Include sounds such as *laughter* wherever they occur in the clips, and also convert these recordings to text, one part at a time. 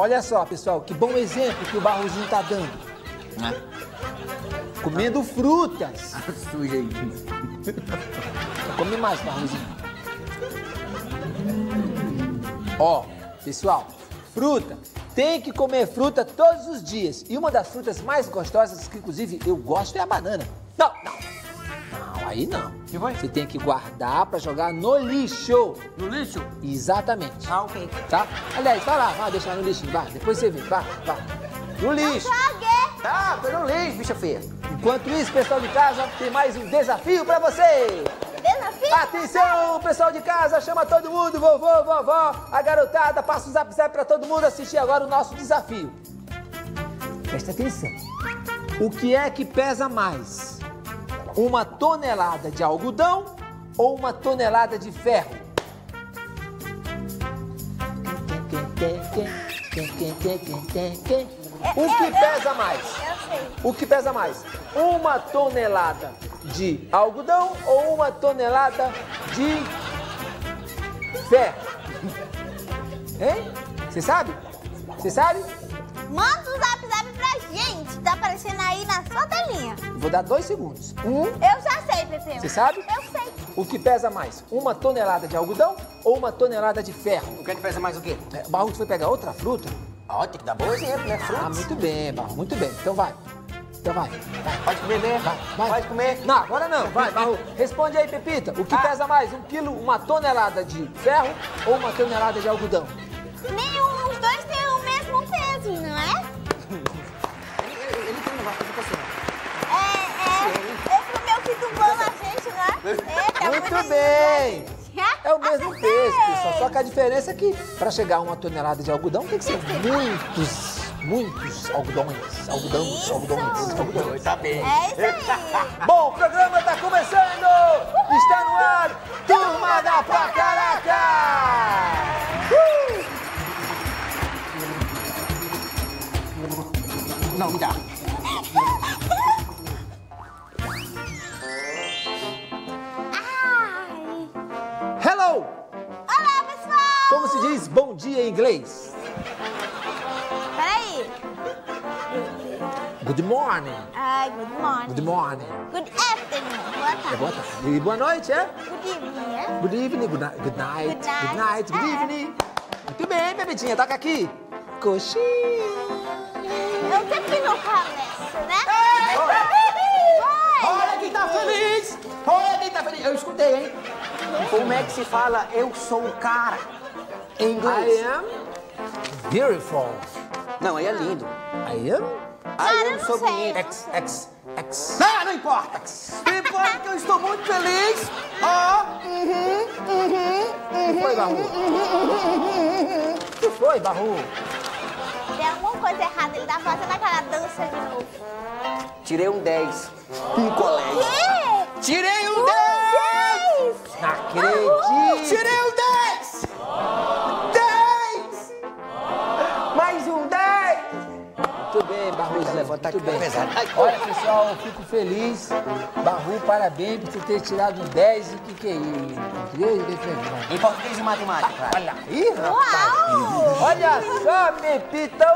Olha só, pessoal, que bom exemplo que o Barrozinho tá dando. Comendo frutas. *laughs* Suja aí. Come mais, Barrozinho. Ó, pessoal, fruta. Tem que comer fruta todos os dias. E uma das frutas mais gostosas, que inclusive eu gosto, é a banana. Não, não. Aí não. Que foi? Você tem que guardar pra jogar no lixo. No lixo? Exatamente. Ah, ok. Tá? Aliás, vai lá, vai deixar no lixo, vai. Depois você vem, vai, vai. No lixo. Tá, foi no lixo, bicha feia. Enquanto isso, pessoal de casa, tem mais um desafio pra você. Desafio. Atenção, pessoal de casa, chama todo mundo, vovô, vovó, a garotada, passa o zap zap pra todo mundo assistir agora o nosso desafio. Presta atenção. O que é que pesa mais? Uma tonelada de algodão ou uma tonelada de ferro? O que pesa mais? O que pesa mais? Uma tonelada de algodão ou uma tonelada de ferro? Hein? Você sabe? Você sabe? Manda o zap zap pra gente. Tá aparecendo aí na sua telinha. Vou dar dois segundos. Um, Eu já sei, Pepeu. você sabe? Eu sei. O que pesa mais? Uma tonelada de algodão ou uma tonelada de ferro? O que é que pesa mais o quê? É, Barro, você foi pegar outra fruta? Ó, tem que dar bom exemplo, né? Ah, Frutas. muito bem, Barro, muito bem. Então vai. Então vai. vai. Pode comer mesmo? Vai, vai. Pode comer? Não, agora não. Vai, Barro. Responde aí, Pepita. O que Ah. pesa mais? Um quilo, uma tonelada de ferro ou uma tonelada de algodão? Nenhum, tá Muito bem. É o mesmo peso, pessoal. Só que a diferença é que para chegar a uma tonelada de algodão tem que ser muitos, muitos algodões. Algodões, algodões, algodões. Tá bem. É isso aí. Bom, o programa está começando! Inglês? Peraí. Good morning. Good morning. Good morning. Good afternoon. Boa É tarde. boa tarde. E boa noite, é? Good evening, é? Good evening, good, ni- good night, Good night. good night, good É. evening. Muito bem, bebetinha, toca aqui. Coxinha. Eu sempre não nessa, né? Vai. Olha quem tá feliz! Olha quem tá feliz! Eu escutei, hein? Como é que se fala eu sou o cara em I inglês? am beautiful. Não, aí é lindo. I am Aí Cara, eu não sou bonito. X, X, X. Não, não importa. Não importa que eu estou muito feliz. Ó, uhum, uhum, O que foi, Barru? O que foi, Barru? Tem alguma coisa errada, ele tá fazendo aquela dança de novo. Tirei um 10 no colégio. quê? Tirei Barrozinho, Levanta muito aqui, bem. pesado. Ai, Olha, pessoal, eu fico feliz. Barru, parabéns por você ter tirado um 10 e que que é isso? É? Em português e matemática. Olha aí, rapaz. Uau! Olha só,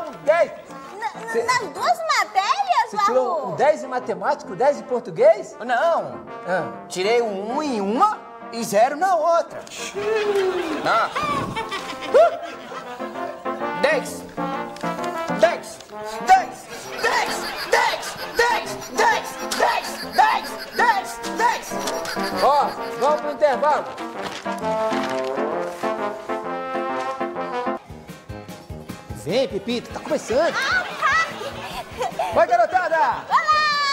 um 10. Na- Cê- nas duas matérias, Você tirou um Baru? 10 em matemática, um 10 em português? Não, Ah. tirei um 1 em uma e zero na outra. Ah. Vamos pro intervalo. Vem, Pepita, tá começando. Vai, garotada! Olá!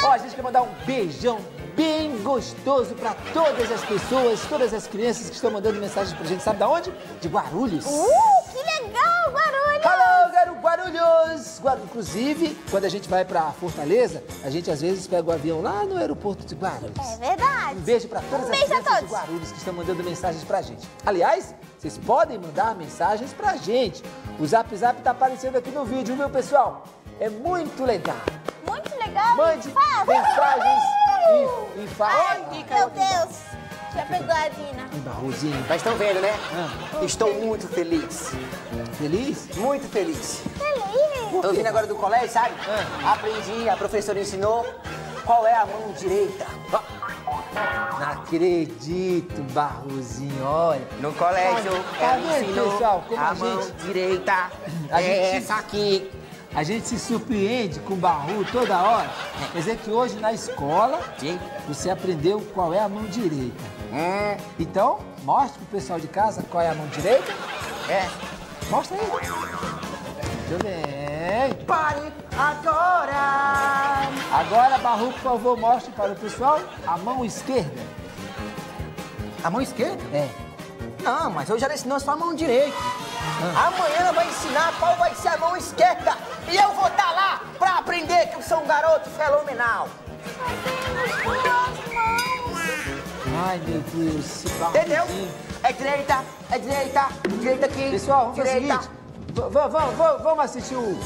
Ó, a gente quer mandar um beijão bem gostoso pra todas as pessoas, todas as crianças que estão mandando mensagens pra gente. Sabe da onde? De Guarulhos. Uh, Inclusive, quando a gente vai pra Fortaleza, a gente às vezes pega o avião lá no aeroporto de Guarulhos. É verdade. Um beijo pra todas Um as a crianças de. Guarulhos que estão mandando mensagens pra gente. Aliás, vocês podem mandar mensagens pra gente. O Zap Zap tá aparecendo aqui no vídeo, viu, pessoal? É muito legal. Muito legal. Mande mensagens e, e fala. Ai, meu Deus. Já pegou a Dina. Hein, Barrozinho? Mas estão vendo, né? Ah. Estou muito feliz. Feliz? Muito feliz. Feliz. Tô vindo agora do colégio, sabe? Ah. Aprendi, a professora ensinou qual é a mão direita. Não acredito, Barrozinho, olha. No colégio, Tá ela vendo, ensinou pessoal, como a, a mão gente- direita. A é gente- essa aqui. A gente se surpreende com o Barru toda hora. Quer dizer que hoje na escola Sim. você aprendeu qual é a mão direita. Hum, Então, mostre pro pessoal de casa qual é a mão direita. é. Mostra aí. Muito bem. Pare agora. Agora, Barru, por favor, mostre para o pessoal a mão esquerda. A mão esquerda? É. Não, mas hoje ela ensinou só a mão direita. Amanhã ela vai ensinar qual vai ser a mão esquerda. E eu vou estar lá pra aprender que eu sou um garoto fenomenal. Ai, meu Deus, esse Entendeu? É direita, é direita, direita aqui. Pessoal, vamos fazer o direita. seguinte. v- v- v- v- Vamos assistir o,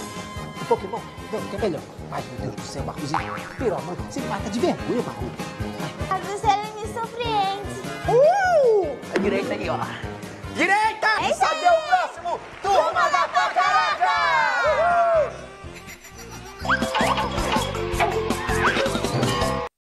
Pokémon? Vamos, que é melhor. Ai, meu Deus do céu, Barrozinho. Pelo amor, você me mata de vergonha. Às vezes ele me surpreende. Uh! A direita aí, ó.